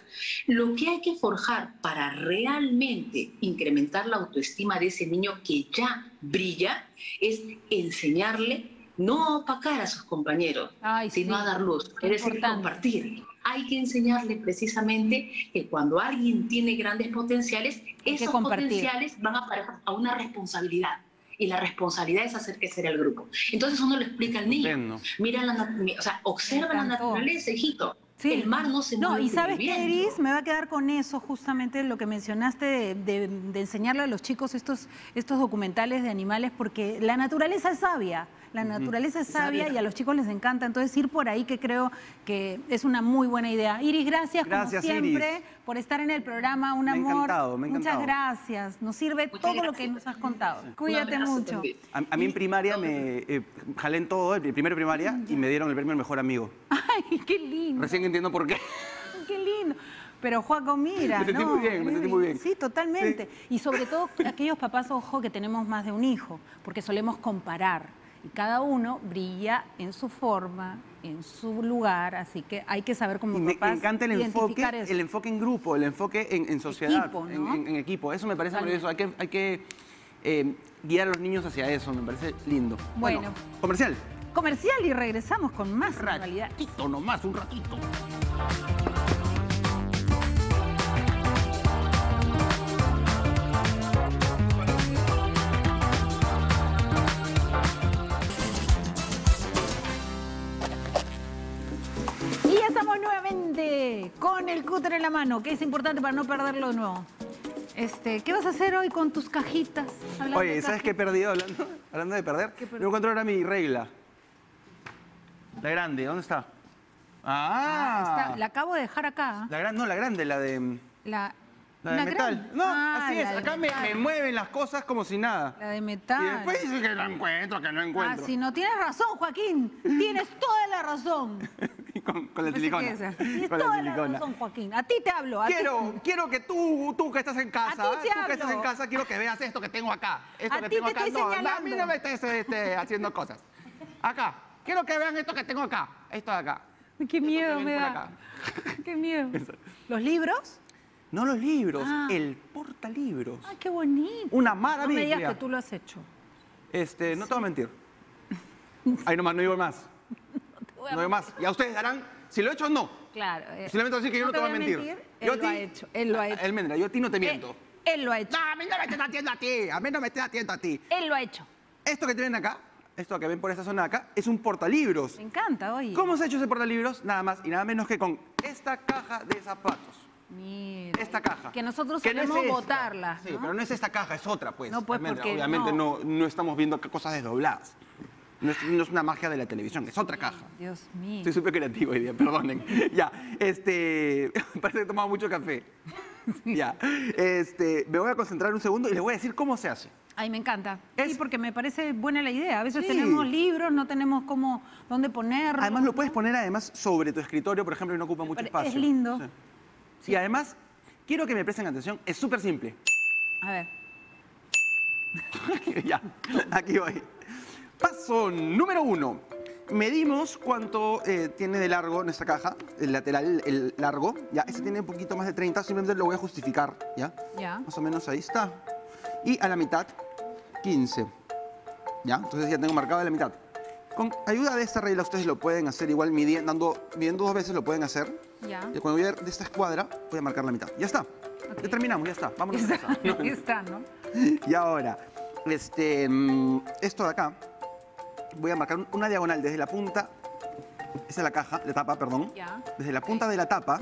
lo que hay que forjar para realmente incrementar la autoestima de ese niño que ya brilla es enseñarle no opacar a sus compañeros, Ay, sino sí. a dar luz, es decir, compartir. Hay que enseñarle precisamente que cuando alguien tiene grandes potenciales, esos potenciales van a parecer a una responsabilidad. Y la responsabilidad es hacer crecer al grupo. Entonces uno le explica al niño. Mira la o sea, observa la naturaleza, hijito. Sí. El mar no se No, mueve y sabes qué. Iris, me va a quedar con eso, justamente lo que mencionaste de, de- de enseñarle a los chicos estos, estos documentales de animales, porque la naturaleza es sabia. La naturaleza es sabia Sabia. y a los chicos les encanta. Entonces, ir por ahí que creo que es una muy buena idea. Iris, gracias, Gracias, como siempre Iris. Por estar en el programa. Un Me amor. encantado, me ha Muchas encantado. gracias. Nos sirve Muchas todo lo que nos has contado. Cuídate mucho. A, a mí en primaria me eh, jalé en todo, el primero primaria, y me dieron el premio al mejor amigo. Ay, qué lindo. Recién entiendo por qué. Qué lindo. Pero Juaco, mira, Me sentí ¿no? muy bien, me sentí muy bien. Sí, totalmente. Y sobre todo aquellos papás, ojo, que tenemos más de un hijo, porque solemos comparar. Y cada uno brilla en su forma, en su lugar, así que hay que saber cómo me papás encanta el enfoque, eso. el enfoque en grupo, el enfoque en, en sociedad, Equipo, en, ¿no? en- en equipo. Eso me parece maravilloso. Hay que, hay que eh, guiar a los niños hacia eso, me parece lindo. Bueno. comercial. Comercial y regresamos con más Un realidad. ratito nomás, un ratito. Estamos nuevamente con el cúter en la mano, que es importante para no perderlo de nuevo. Este, ¿Qué vas a hacer hoy con tus cajitas? Hablando Oye, ¿sabes qué he perdido hablando, hablando de perder? No encuentro ahora mi regla. La grande, ¿dónde está? Ah, Ah, está. La acabo de dejar acá. La gran, no, la grande, la de, La, la de metal. gran- No, Ah, así es. Acá me, me mueven las cosas como si nada. La de Y metal. después dice que no encuentro, que no Ah, encuentro. si no tienes razón, Joaquín. Tienes toda la razón. con, con la silicona. Con la silicona. razón, Joaquín. A ti te hablo. A ti- Quiero, quiero que tú, tú que estás en casa, tú que estás en casa, quiero que veas esto que tengo acá. Esto A que tengo te acá. estoy no, no, a mí no me estés este, haciendo cosas. Acá. Quiero que vean esto que tengo acá. Esto de acá. Qué miedo me da. acá. Qué miedo. ¿Los libros? No los libros, Ah. el portalibros. Ay, qué bonito. Una No me maravilla. digas que tú lo has hecho. Este, no te voy a mentir. Ahí nomás, no digo más. No digo más. Ya ustedes darán, si lo he hecho o no. Claro. eh, Simplemente decir que yo no, te voy a mentir. Él yo a lo ha hecho. Él lo ha hecho. Almendra, yo a ti no te Eh, miento. Él lo ha hecho. No, a mí no me estés atiendo a ti. A mí no me estés atiendo a ti. Él lo ha hecho. Esto que tienen acá, esto que ven por esta zona de acá, es un portalibros. Me encanta, oye. ¿Cómo se ha hecho ese portalibros? Nada más y nada menos que con esta caja de zapatos. Mira. Esta caja. Que nosotros Que no es botarla. Sí, ¿no? pero no es esta caja, es otra, pues. No, pues, Almendra. porque Obviamente no. no. Estamos viendo cosas desdobladas. No es, no es una magia de la televisión, es otra caja. Dios mío. Estoy súper creativo hoy día, perdonen. ya, este. Parece que he tomado mucho café. ya. Este. Me voy a concentrar un segundo y les voy a decir cómo se hace. Ay, me encanta. Es- Sí, porque me parece buena la idea. A veces Sí. tenemos libros, no tenemos cómo, dónde ponerlos. Además, lo puedes poner además sobre tu escritorio, por ejemplo, y no ocupa mucho espacio. es lindo. Sí. Y además, quiero que me presten atención, es súper simple. A ver. ya, aquí voy. Paso número uno. Medimos cuánto eh, tiene de largo nuestra caja, el lateral, el largo. Ya, este tiene un poquito más de 30, simplemente lo voy a justificar, ¿ya? Ya. Más o menos ahí está. Y a la mitad, 15. ¿Ya? Entonces ya tengo marcado la mitad. Con ayuda de esta regla ustedes lo pueden hacer igual midiendo, midiendo dos veces lo pueden hacer. Ya. Y cuando voy a de esta escuadra, voy a marcar la mitad. Ya está. Ya terminamos, ya está. Vámonos a casa. Está, ¿no? Y ahora, este, mm, esto de acá, voy a marcar un- una diagonal desde la punta, esa es la caja, la tapa, perdón. Ya. Desde la punta de la tapa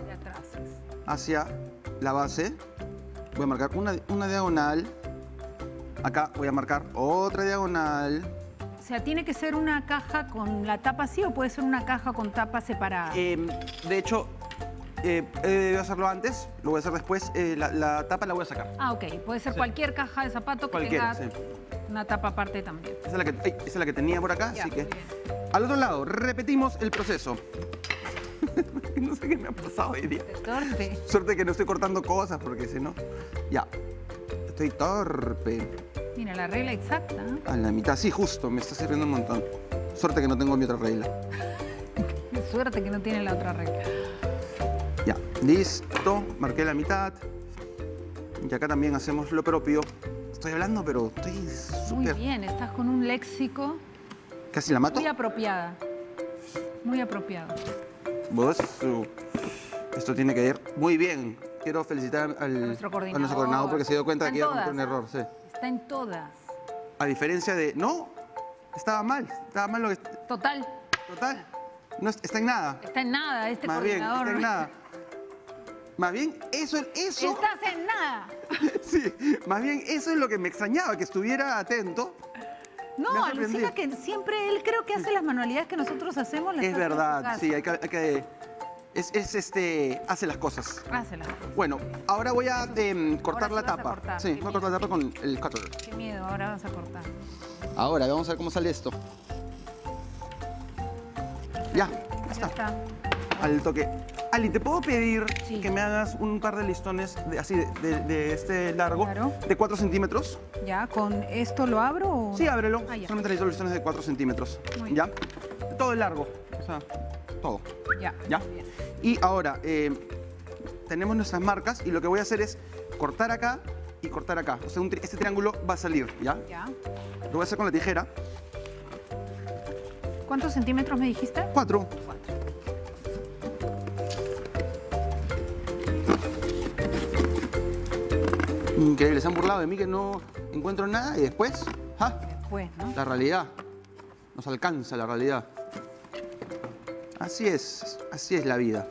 hacia la base, voy a marcar una, una diagonal. Acá voy a marcar otra diagonal. O sea, ¿tiene que ser una caja con la tapa así o puede ser una caja con tapa separada? Em, de hecho, eh, he debido hacerlo antes, lo voy a hacer después. eh, la, la tapa la voy a sacar. Ah, ok. Puede ser Sí. cualquier caja de zapato que Cualquiera, tenga sí. una tapa aparte también. Esa es la que, ay, esa es la que tenía por acá, Ya, así que... Al otro lado, repetimos el proceso. no sé qué me ha pasado hoy día. Torpe. Suerte que no estoy cortando cosas porque si no... Ya. Estoy torpe. Mira, la regla exacta. ¿eh? A la mitad. Sí, justo. Me está sirviendo un montón. Suerte que no tengo mi otra regla. Suerte que no tiene la otra regla. Ya. Listo. Marqué la mitad. Y acá también hacemos lo propio. Estoy hablando, pero estoy Muy súper... bien, estás con un léxico ¿Casi la mato? muy apropiada. Muy apropiado. Vos, esto tiene que ir muy bien. Quiero felicitar al, nuestro a coordinador. nuestro coordinador porque se dio cuenta Está que iba a cometer un error. Sí. Está en todas. A diferencia de... No, estaba mal. Estaba mal lo que... Total, Total. No es- está en nada. está en nada este Más bien, coordinador. está en nada. Más bien, eso, eso, Estás en nada. sí, más bien eso es lo que me extrañaba, que estuviera atento. No, alucina que siempre él creo que hace las manualidades que nosotros hacemos. las Es hace verdad, sí, hay que, hay que- es, es, este, hace las cosas. Hácelas. Bueno, ahora voy a em, cortar Ahora la tapa. cortar, sí, qué voy a cortar la tapa con el cutter. Qué miedo, ahora vas a cortar. Ahora, vamos a ver cómo sale esto. Ya, ya Ya está. está. Al toque. Ali, ¿te puedo pedir Sí. que me hagas un par de listones de, así de, de- de este largo? Claro. De 4 centímetros. ¿Ya? ¿Con esto lo abro o Sí, ábrelo. Ah. Solamente necesito listones de 4 centímetros. Muy ¿Ya? Todo el largo. O sea, todo. Ya. ¿Ya? muy bien. Y ahora, eh, tenemos nuestras marcas y lo que voy a hacer es cortar acá y cortar acá. O sea, un tri- este triángulo va a salir, ¿ya? Ya. Lo voy a hacer con la tijera. ¿Cuántos centímetros me dijiste? 4. Cuatro. Increíble, se han burlado de mí que no encuentro nada y después. Después, ¿no? La realidad. Nos alcanza la realidad. Así es, así es la vida.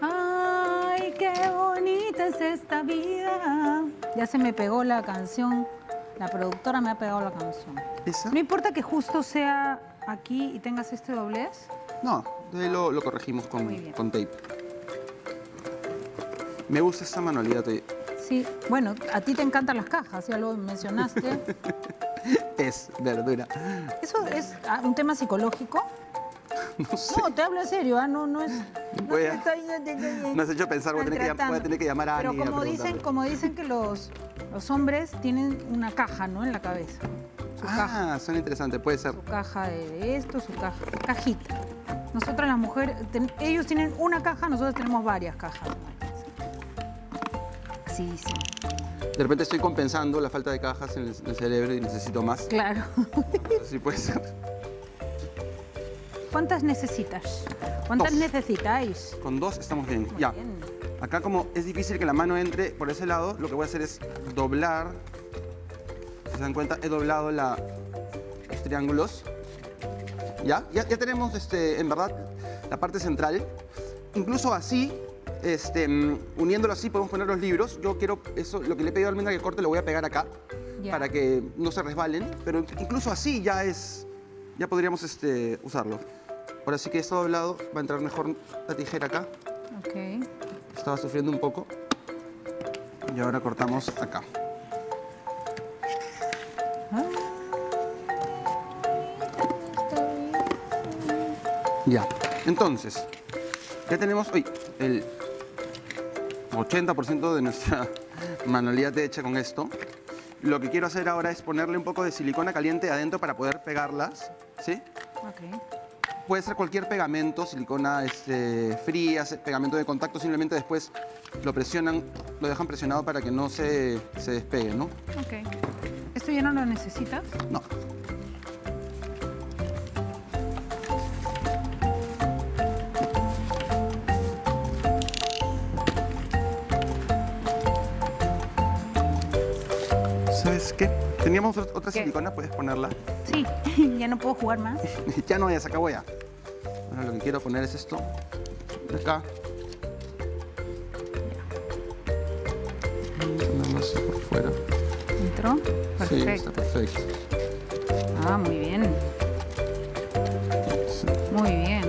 Ay, qué bonita es esta vida. Ya se me pegó la canción. La productora me ha pegado la canción. ¿Esa? No importa que justo sea aquí y tengas este doblez. No, lo, lo corregimos con, tape. Me gusta esta manualidad. te- Sí, bueno, a ti te encantan las cajas, ya lo mencionaste. Es verdura. ¿Eso es ah, un tema psicológico? No sé. No, te hablo en serio, ah, no, no es... no a- estoy- Me has hecho pensar, voy a tener que, voy a tener que llamar a Ani. Pero como dicen, como dicen que los, los hombres tienen una caja, ¿no? En la cabeza. Su caja. Ah, suena interesante, puede ser. Su caja de esto, su caja, cajita. Nosotras las mujeres, ten- ellos tienen una caja, nosotros tenemos varias cajas. De repente estoy compensando la falta de cajas en el, en el cerebro y necesito más. claro. Así puede ser. ¿Cuántas necesitas? ¿Cuántas Dos. necesitáis? Con dos estamos bien. Muy ya. bien. Acá como es difícil que la mano entre por ese lado, lo que voy a hacer es doblar. Si se dan cuenta, he doblado la- los triángulos. ¿Ya? ¿Ya? Ya tenemos, este, en verdad, la parte central. Incluso así, este, mm, uniéndolo así, podemos poner los libros. Yo quiero, eso, lo que le he pedido a Almendra que corte, lo voy a pegar acá. Para que no se resbalen. Pero incluso así ya es, ya podríamos este, usarlo. Ahora sí que esto doblado va a entrar mejor la tijera acá. Ok. Estaba sufriendo un poco. Y ahora cortamos acá. Ya. Entonces, ya tenemos hoy el 80% de nuestra manualidad hecha con esto. Lo que quiero hacer ahora es ponerle un poco de silicona caliente adentro para poder pegarlas, ¿sí? Ok. Puede ser cualquier pegamento, silicona este, fría, pegamento de contacto, simplemente después lo presionan, lo dejan presionado para que no se, se despegue, ¿no? Ok. ¿Esto ya no lo necesitas? No. Otra ¿Qué? silicona, puedes ponerla. Sí, ya no puedo jugar más. ya no, ya se acabó ya. Ahora lo que quiero poner es esto. De acá. Ponerlo por fuera. ¿Entró? Sí, Perfecto. está perfecto. Ah, muy bien. Sí. Muy bien.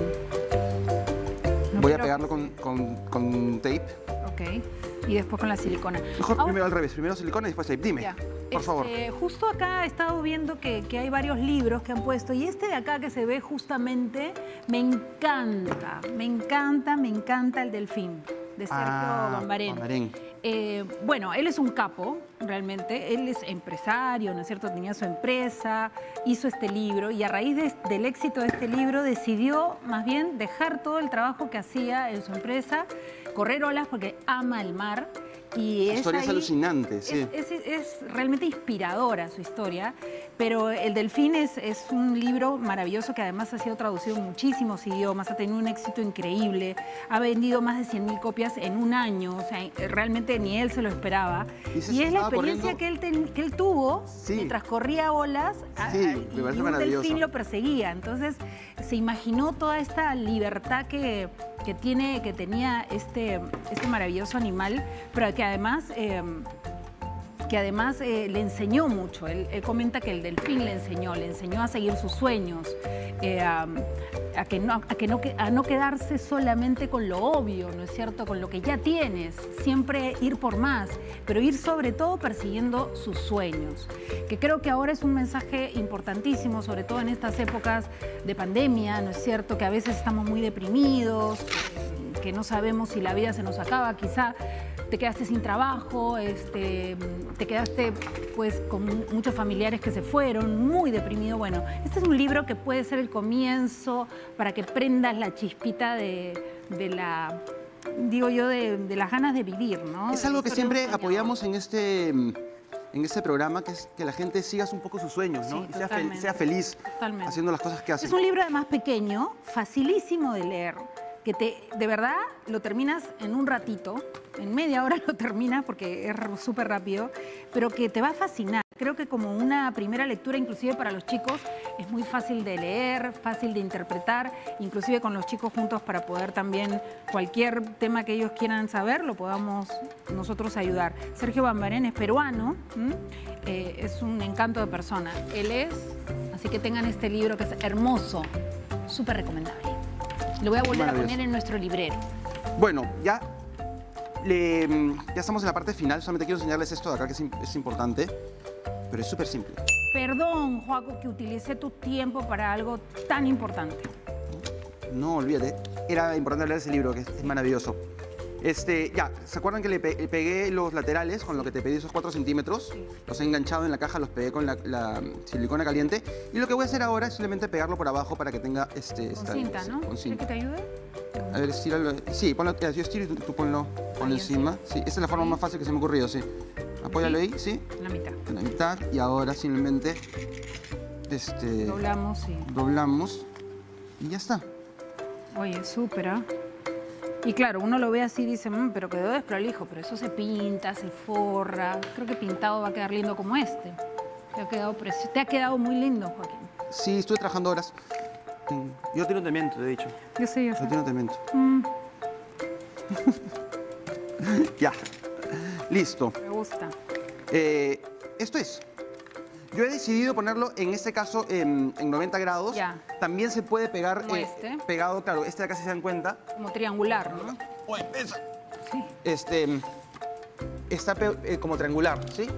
No Voy a pegarlo con, con- con tape. Ok. Y después con la silicona. Mejor Ahora- primero al revés. Primero silicona y después tape. Dime. Ya. Por favor. Este, justo acá he estado viendo que, que hay varios libros que han puesto y este de acá que se ve justamente me encanta, me encanta, me encanta el delfín de Sergio Ah, Bambarén. Bambarén. Eh, bueno, él es un capo, realmente. Él es empresario, ¿no es cierto? Tenía su empresa, hizo este libro y a raíz de- del éxito de este libro decidió más bien dejar todo el trabajo que hacía en su empresa, correr olas porque ama el mar. Y Su es historia es ahí- alucinante, sí. es, es- es realmente inspiradora su historia, pero El Delfín es, es un libro maravilloso que además ha sido traducido en muchísimos idiomas, ha tenido un éxito increíble, ha vendido más de 100.000 copias en un año, o sea, realmente ni él se lo esperaba. Y es la experiencia corriendo- que, él ten- que él tuvo Sí. mientras corría olas Sí, a- me y un delfín lo perseguía. Entonces se imaginó toda esta libertad que, que tiene, que tenía este, este maravilloso animal, pero que además eh, que además eh, le enseñó mucho. Él, comenta que el delfín le enseñó, le enseñó a seguir sus sueños, eh, a, a que no, a, que no, a no quedarse solamente con lo obvio, ¿no es cierto? Con lo que ya tienes, siempre ir por más, pero ir sobre todo persiguiendo sus sueños, que creo que ahora es un mensaje importantísimo, sobre todo en estas épocas de pandemia, ¿no es cierto? Que a veces estamos muy deprimidos, que no sabemos si la vida se nos acaba, quizá te quedaste sin trabajo, este, te quedaste pues con muchos familiares que se fueron, muy deprimido. Bueno, este es un libro que puede ser el comienzo para que prendas la chispita de, de la, digo yo, de, de las ganas de vivir, ¿no? Es algo que siempre apoyamos en este, mm, en este programa, que es que la gente siga un poco sus sueños, ¿no? Sí, y sea, fel- totalmente. sea feliz Totalmente. haciendo las cosas que hace. Es un libro además pequeño, facilísimo de leer, que te, de verdad lo terminas en un ratito, en media hora lo terminas porque es súper rápido, pero que te va a fascinar. Creo que como una primera lectura, inclusive para los chicos, es muy fácil de leer, fácil de interpretar, inclusive con los chicos juntos para poder también cualquier tema que ellos quieran saber, lo podamos nosotros ayudar. Sergio Bambarén es peruano. Eh, es un encanto de persona. Él es, así que tengan este libro que es hermoso, súper recomendable. Lo voy a volver a poner en nuestro librero. Bueno, ya, le- ya estamos en la parte final. Solamente quiero enseñarles esto de acá que es, es importante, pero es súper simple. Perdón, Joaco, que utilicé tu tiempo para algo tan importante. No, olvídate. Era importante de ese libro, que es, es maravilloso. Este, ya, ¿se acuerdan que le pe- pegué los laterales con lo que te pedí, esos 4 centímetros? Los he enganchado en la caja, los pegué con la, la silicona caliente. Y lo que voy a hacer ahora es simplemente pegarlo por abajo para que tenga este... Con esta- cinta, ¿no? Con ¿Quieres cinta. que te ayude? A ver, estíralo. Sí, ponlo, yo estiro y tú, tú ponlo, ponlo encima. Sí, esa es la forma más fácil que se me ha ocurrido, sí. Apóyalo ahí, sí, En la mitad. en la mitad. Y ahora simplemente este, Doblamos y... doblamos y ya está. Oye, súper, ¿ah? Y claro, uno lo ve así y dice, "Mm, pero quedó desprolijo, pero eso se pinta, se forra. Creo que pintado va a quedar lindo como este. Te ha quedado, preci- te ha quedado muy lindo, Joaquín. Sí, estuve trabajando horas. Ten- Yo tiro un te he dicho. Yo sé, yo sé. Yo tiro un Mm, Ya. Listo. me gusta. Eh, esto es. Yo he decidido ponerlo, en este caso, en, en 90 grados. Ya. También se puede pegar Como eh, este. pegado, claro, este de acá si se dan cuenta. Como triangular, ¿no? Oye, pesa. Sí. Este, está eh, como triangular, ¿sí?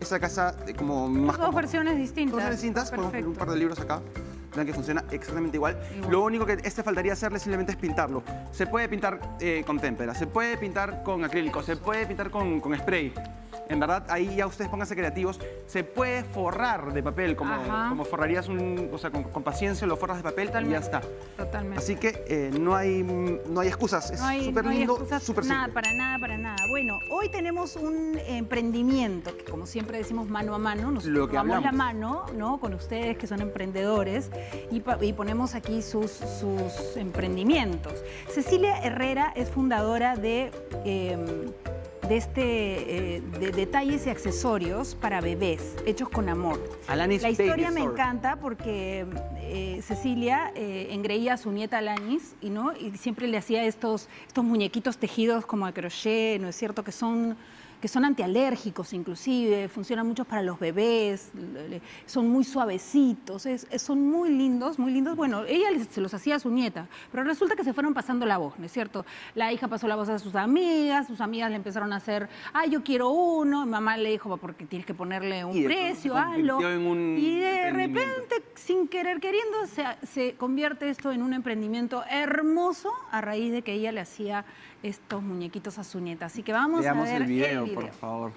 Esta está eh, como más... Dos como- versiones distintas. Dos versiones distintas, podemos poner un par de libros acá. Vean que funciona exactamente igual. Igual. Lo único que este faltaría hacerle simplemente es pintarlo. Se puede pintar eh, con témpera, se puede pintar con acrílico, se puede pintar con, con spray. En verdad, ahí ya ustedes pónganse creativos. Se puede forrar de papel, como, Ajá. como forrarías un... O sea, con, con paciencia lo forras de papel y ya está. Totalmente. Así que eh, no, hay, no hay excusas. Es No súper no lindo, súper Nada, simple. para nada, para nada. Bueno, hoy tenemos un emprendimiento que, como siempre decimos, mano a mano. Nos Lo que tomamos la hablamos. mano ¿no? con ustedes que son emprendedores y, ponemos aquí sus, sus emprendimientos. Cecilia Herrera es fundadora de. eh, de este eh, de detalles y accesorios para bebés hechos con amor. Alanis La Baby historia me Store. encanta porque eh, Cecilia eh, engreía a su nieta Alanis y, ¿no? y siempre le hacía estos, estos muñequitos tejidos como de crochet, ¿no es cierto? Que son que son antialérgicos inclusive, funcionan mucho para los bebés, son muy suavecitos, son muy lindos, muy lindos. Bueno, ella se los hacía a su nieta, pero resulta que se fueron pasando la voz, ¿no es cierto? La hija pasó la voz a sus amigas, sus amigas le empezaron a hacer, ay, yo quiero uno, mamá le dijo, porque tienes que ponerle un precio, hazlo. y de repente, sin querer queriendo, se convierte esto en un emprendimiento hermoso a raíz de que ella le hacía estos muñequitos a su nieta. Así que vamos a ver el video, por favor.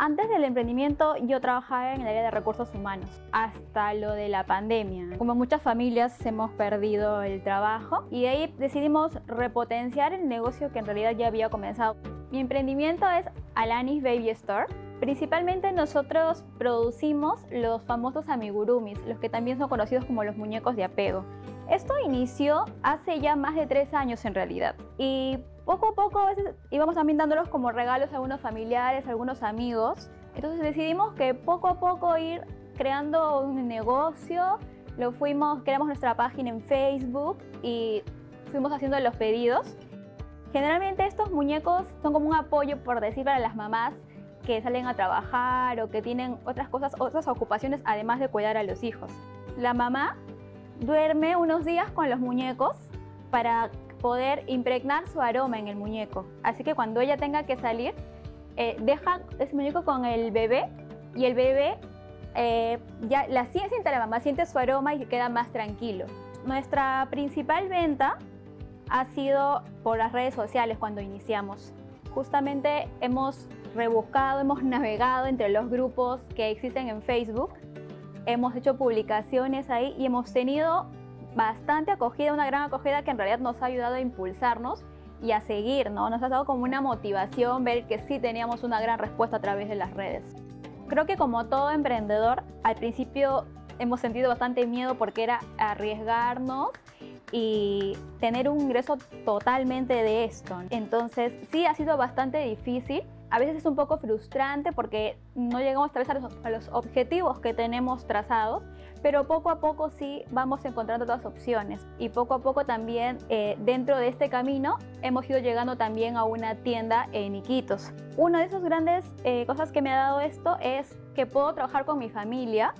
Antes del emprendimiento yo trabajaba en el área de recursos humanos, hasta lo de la pandemia. Como muchas familias hemos perdido el trabajo y ahí decidimos repotenciar el negocio que en realidad ya había comenzado. Mi emprendimiento es Alanis Baby Store. Principalmente nosotros producimos los famosos amigurumis, los que también son conocidos como los muñecos de apego. Esto inició hace ya más de tres años en realidad. Y poco a poco íbamos también dándolos como regalos a algunos familiares, a algunos amigos. Entonces decidimos que poco a poco ir creando un negocio. Lo fuimos, creamos nuestra página en Facebook y fuimos haciendo los pedidos. Generalmente estos muñecos son como un apoyo, por decir, para las mamás que salen a trabajar o que tienen otras cosas, otras ocupaciones además de cuidar a los hijos. La mamá duerme unos días con los muñecos para poder impregnar su aroma en el muñeco. Así que cuando ella tenga que salir, eh, deja ese muñeco con el bebé y el bebé eh, ya la siente la mamá, siente su aroma y queda más tranquilo. Nuestra principal venta ha sido por las redes sociales cuando iniciamos. Justamente hemos rebuscado, hemos navegado entre los grupos que existen en Facebook hemos hecho publicaciones ahí y hemos tenido bastante acogida, una gran acogida que en realidad nos ha ayudado a impulsarnos y a seguir, ¿no? Nos ha dado como una motivación ver que sí teníamos una gran respuesta a través de las redes. Creo que como todo emprendedor, al principio hemos sentido bastante miedo porque era arriesgarnos y tener un ingreso totalmente de esto. Entonces sí ha sido bastante difícil, a veces es un poco frustrante porque no llegamos a, los, los objetivos que tenemos trazados, pero poco a poco sí vamos encontrando otras opciones y poco a poco también eh, dentro de este camino hemos ido llegando también a una tienda en Iquitos. Una de esas grandes eh, cosas que me ha dado esto es que puedo trabajar con mi familia.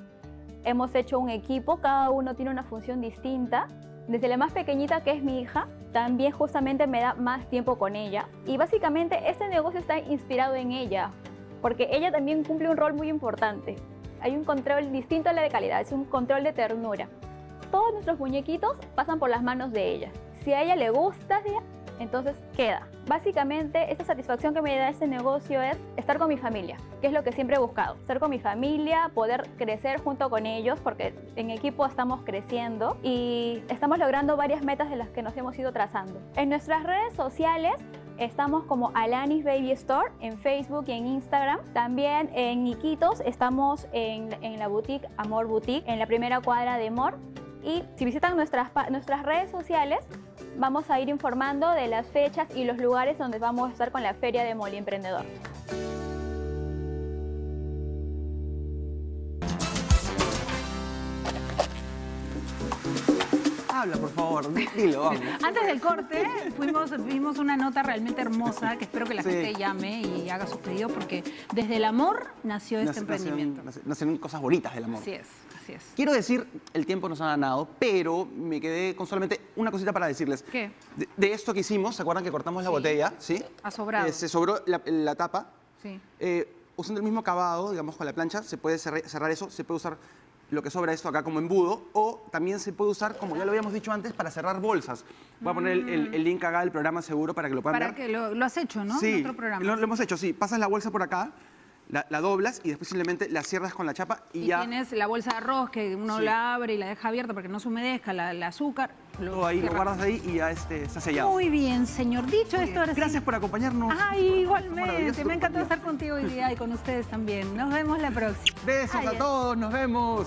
Hemos hecho un equipo, cada uno tiene una función distinta desde la más pequeñita que es mi hija, también justamente me da más tiempo con ella. Y básicamente este negocio está inspirado en ella, porque ella también cumple un rol muy importante. Hay un control distinto a la de calidad, es un control de ternura. Todos nuestros muñequitos pasan por las manos de ella. Si a ella le gusta, entonces queda. Básicamente, esta satisfacción que me da este negocio es estar con mi familia, que es lo que siempre he buscado. Estar con mi familia, poder crecer junto con ellos, porque en equipo estamos creciendo y estamos logrando varias metas de las que nos hemos ido trazando. En nuestras redes sociales Estamos como Alanis Baby Store en Facebook y en Instagram. También en Iquitos estamos en, en, la boutique Amor Boutique, en la primera cuadra de Amor. Y si visitan nuestras, nuestras redes sociales, vamos a ir informando de las fechas y los lugares donde vamos a estar con la Feria de Moli Emprendedor. Habla, por favor, dilo, vamos. Antes del corte, fuimos, vimos una nota realmente hermosa que espero que la gente llame y haga sus pedidos porque desde el amor nació este emprendimiento. Nacen, cosas bonitas del amor. Así es. Quiero decir, el tiempo nos ha ganado, pero me quedé con solamente una cosita para decirles. ¿Qué? De, esto que hicimos, ¿se acuerdan que cortamos la botella? ¿Sí? Ha sobrado. Eh, se sobró la, tapa. Sí. Eh, usando el mismo acabado, digamos, con la plancha, se puede cerrar, eso, se puede usar lo que sobra esto acá como embudo, o también se puede usar, como ya lo habíamos dicho antes, para cerrar bolsas. Voy a poner el, mm. link acá del programa seguro para que lo puedan ver. Para que lo, has hecho, ¿no? Sí, lo, lo, hemos hecho, sí. Pasas la bolsa por acá, la, doblas y después simplemente la cierras con la chapa y, ya... tienes la bolsa de arroz que uno la abre y la deja abierta para que no se humedezca, la, el azúcar. Lo ahí, lo guardas ahí y ya este, está sellado. Muy bien, señor. Dicho esto, ahora Gracias por acompañarnos. Ay, igualmente. Me encantó estar contigo hoy día y con ustedes también. Nos vemos la próxima. Besos a todos, nos vemos.